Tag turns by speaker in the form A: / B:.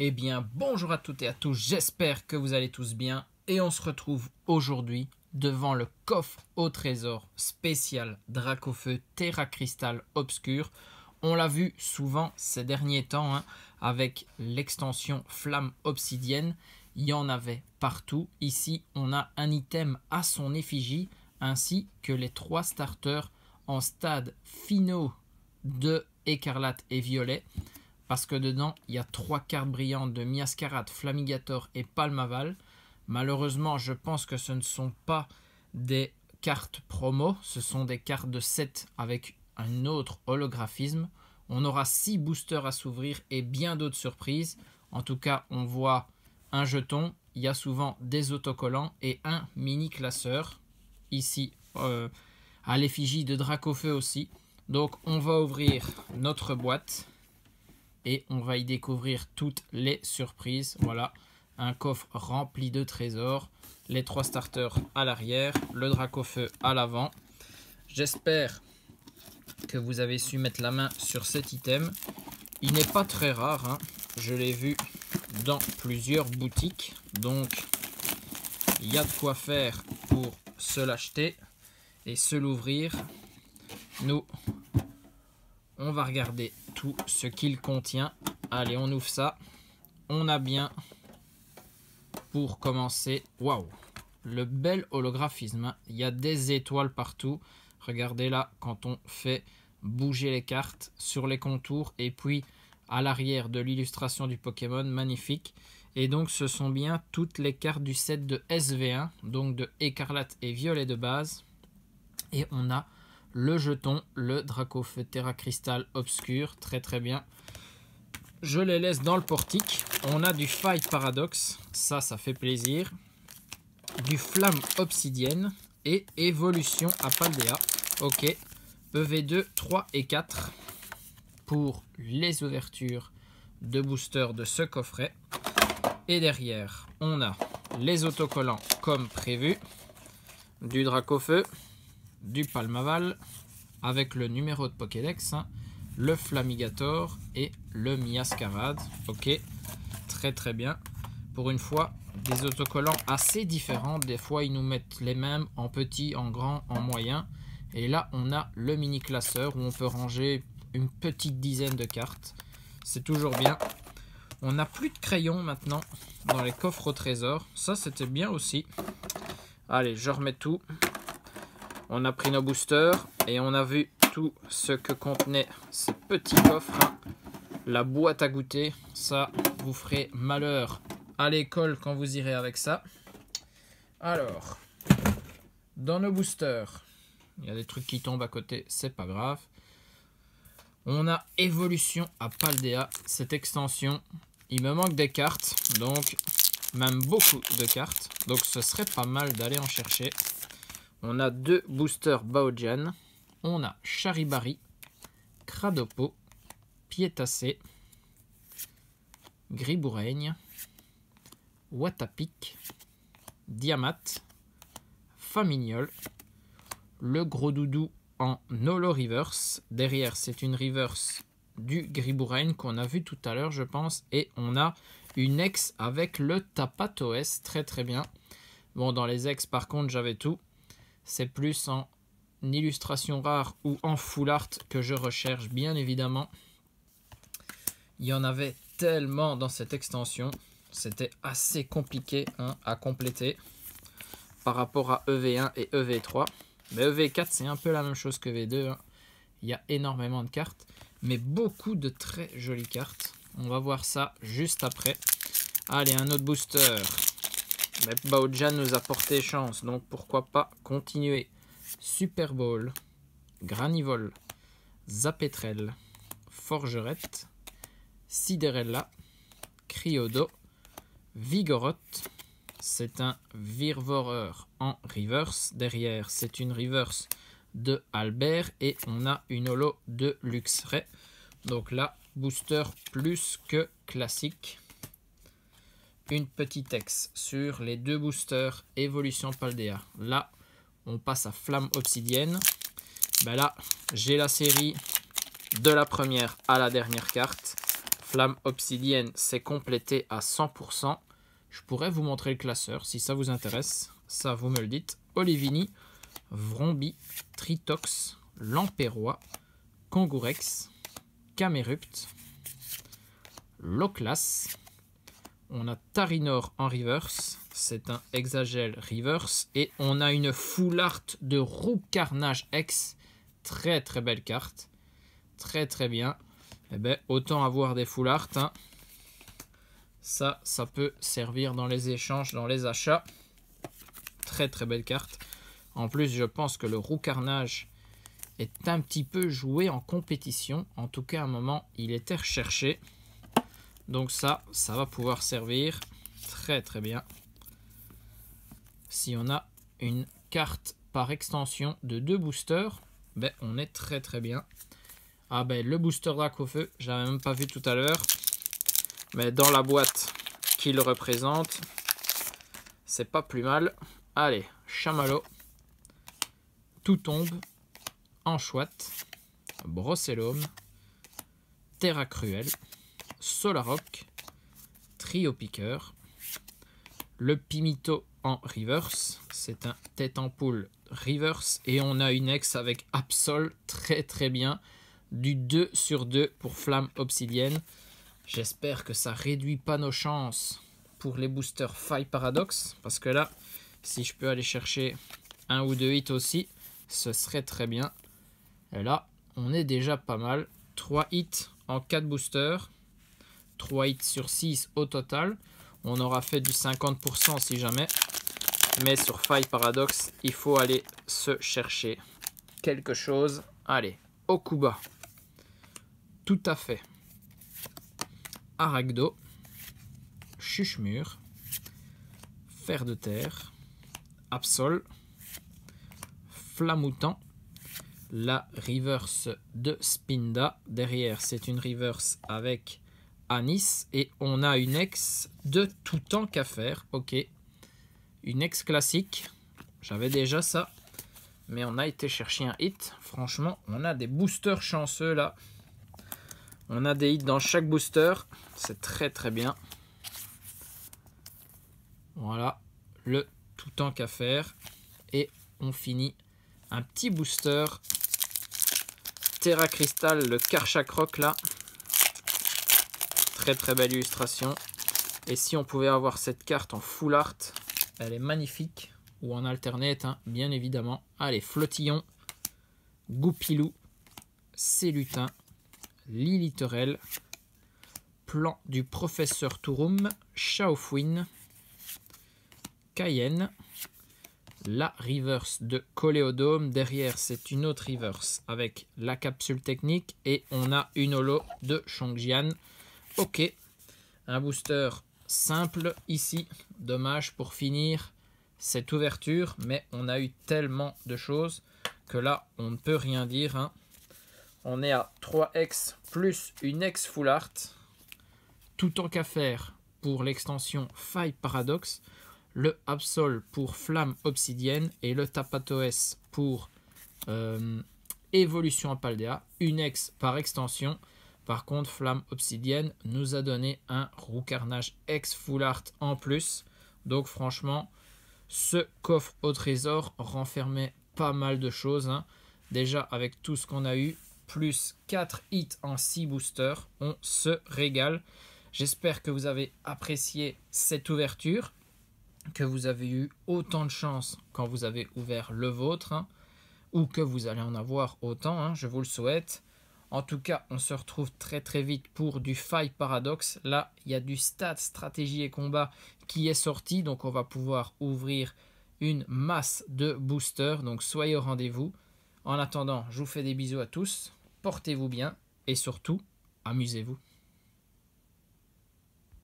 A: Eh bien, bonjour à toutes et à tous, j'espère que vous allez tous bien et on se retrouve aujourd'hui devant le coffre au trésor spécial Dracofeu Terra Crystal Obscur. On l'a vu souvent ces derniers temps hein, avec l'extension Flamme Obsidienne. Il y en avait partout. Ici, on a un item à son effigie ainsi que les trois starters en stade finaux de écarlate et violet parce que dedans il y a trois cartes brillantes de Miascarade, Flamigator et Palmaval. Malheureusement, je pense que ce ne sont pas des cartes promo, ce sont des cartes de 7 avec un autre holographisme. On aura 6 boosters à s'ouvrir et bien d'autres surprises. En tout cas, on voit un jeton, il y a souvent des autocollants et un mini classeur. Ici, euh, à l'effigie de Dracofeu aussi. Donc, on va ouvrir notre boîte et on va y découvrir toutes les surprises. Voilà, un coffre rempli de trésors, les trois starters à l'arrière, le Dracofeu à l'avant. J'espère que vous avez su mettre la main sur cet item. Il n'est pas très rare, hein. je l'ai vu dans plusieurs boutiques, donc il y a de quoi faire pour se l'acheter et se l'ouvrir. Nous, on va regarder ce qu'il contient. Allez, on ouvre ça. On a bien, pour commencer, waouh, le bel holographisme. Hein. Il y a des étoiles partout. Regardez là, quand on fait bouger les cartes sur les contours et puis à l'arrière de l'illustration du Pokémon, magnifique. Et donc ce sont bien toutes les cartes du set de SV1, donc de écarlate et violet de base. Et on a le jeton, le Terra Crystal Obscur, très très bien. Je les laisse dans le portique. On a du Fight Paradox, ça, ça fait plaisir. Du Flamme Obsidienne et Évolution à Paldea. Ok, EV2, 3 et 4 pour les ouvertures de booster de ce coffret. Et derrière, on a les autocollants comme prévu, du Dracofeu, du Palmaval avec le numéro de Pokédex, hein, le Flamigator et le Miascarade. Ok, très très bien. Pour une fois, des autocollants assez différents. Des fois, ils nous mettent les mêmes en petit, en grand, en moyen. Et là, on a le mini classeur où on peut ranger une petite dizaine de cartes. C'est toujours bien. On n'a plus de crayons maintenant dans les coffres au trésor. Ça, c'était bien aussi. Allez, je remets tout. On a pris nos boosters et on a vu tout ce que contenait ce petit coffre. Hein. La boîte à goûter, ça vous ferait malheur à l'école quand vous irez avec ça. Alors, dans nos boosters, il y a des trucs qui tombent à côté, c'est pas grave. On a évolution à Paldea, cette extension. Il me manque des cartes, donc même beaucoup de cartes. Donc ce serait pas mal d'aller en chercher. On a deux boosters Baojan. On a Charibari, Cradopo, Pietacé, Griboureigne, Watapik, Diamat, Famignol, le gros doudou en Nolo Reverse. Derrière, c'est une reverse du Griboureigne qu'on a vu tout à l'heure, je pense. Et on a une ex avec le Tapatoes, très très bien. Bon, dans les ex, par contre, j'avais tout c'est plus en illustration rare ou en full art que je recherche, bien évidemment. Il y en avait tellement dans cette extension. C'était assez compliqué hein, à compléter par rapport à EV1 et EV3. Mais EV4, c'est un peu la même chose que V2. Hein. Il y a énormément de cartes, mais beaucoup de très jolies cartes. On va voir ça juste après. Allez, un autre booster. Mais Baojan nous a porté chance, donc pourquoi pas continuer. Super Bowl, Granivol, Zapetrel, Forgerette, Siderella, Criodo, Vigoroth. C'est un Virvoreur en reverse. Derrière, c'est une reverse de Albert et on a une holo de Luxray. Donc là, booster plus que classique une petite ex sur les deux boosters Evolution Paldea. Là, on passe à Flamme Obsidienne. Ben là, j'ai la série de la première à la dernière carte. Flamme obsidienne, c'est complété à 100%. Je pourrais vous montrer le classeur si ça vous intéresse. Ça, vous me le dites. Olivini, Vrombi, Tritox, Lampérois, Kangourex, Camerupt, Loclas. On a Tarinor en reverse. C'est un Exagel reverse. Et on a une Full Art de Roux Carnage X. Très très belle carte. Très très bien. Eh ben, autant avoir des Full Art. Hein. Ça, ça peut servir dans les échanges, dans les achats. Très très belle carte. En plus, je pense que le Roux Carnage est un petit peu joué en compétition. En tout cas, à un moment, il était recherché. Donc ça, ça va pouvoir servir très très bien. Si on a une carte par extension de deux boosters, ben, on est très très bien. Ah ben le booster Drac feu, j'avais même pas vu tout à l'heure. Mais dans la boîte qu'il représente, c'est pas plus mal. Allez, chamallow, tout tombe, anchouette, brossellum, terra cruel, Solarock, Trio Piqueur, le Pimito en reverse, c'est un tête en poule reverse, et on a une ex avec Absol, très très bien, du 2 sur 2 pour Flamme Obsidienne. J'espère que ça réduit pas nos chances pour les boosters Faille Paradox, parce que là, si je peux aller chercher un ou deux hits aussi, ce serait très bien. Et là, on est déjà pas mal. 3 hits en 4 boosters. 3 hits sur 6 au total. On aura fait du 50% si jamais. Mais sur Faille Paradox, il faut aller se chercher quelque chose. Allez, Okuba. Tout à fait. Aragdo. Chuchemur. Fer de terre. Absol. Flamoutant la reverse de Spinda. Derrière, c'est une reverse avec Anis. Et on a une ex de tout temps qu'à faire. Ok. Une ex classique. J'avais déjà ça. Mais on a été chercher un hit. Franchement, on a des boosters chanceux là. On a des hits dans chaque booster. C'est très très bien. Voilà. Le tout temps qu'à faire. Et on finit un petit booster Terra Crystal, le Karchak Rock là. Très belle illustration. Et si on pouvait avoir cette carte en full art, elle est magnifique. Ou en alternate, hein, bien évidemment. Allez, Flottillon, Goupilou, Célutin, Liliterel, Plan du Professeur Touroum, Shaofouine, Cayenne, la reverse de Coléodome. Derrière, c'est une autre reverse avec la capsule technique. Et on a une holo de Chongjian. Ok, un booster simple ici. Dommage pour finir cette ouverture. Mais on a eu tellement de choses que là, on ne peut rien dire. Hein. On est à 3x plus une X Full Art. Tout en qu'à faire pour l'extension Faille Paradox le Absol pour Flamme Obsidienne et le Tapatoes pour euh, Évolution à Paldea, une ex par extension. Par contre, Flamme Obsidienne nous a donné un Roux Carnage ex Full Art en plus. Donc franchement, ce coffre au trésor renfermait pas mal de choses. Hein. Déjà avec tout ce qu'on a eu, plus 4 hits en 6 boosters, on se régale. J'espère que vous avez apprécié cette ouverture que vous avez eu autant de chance quand vous avez ouvert le vôtre, hein, ou que vous allez en avoir autant, hein, je vous le souhaite. En tout cas, on se retrouve très très vite pour du Fight Paradox. Là, il y a du stat, stratégie et combat qui est sorti, donc on va pouvoir ouvrir une masse de boosters, donc soyez au rendez-vous. En attendant, je vous fais des bisous à tous, portez-vous bien et surtout, amusez-vous.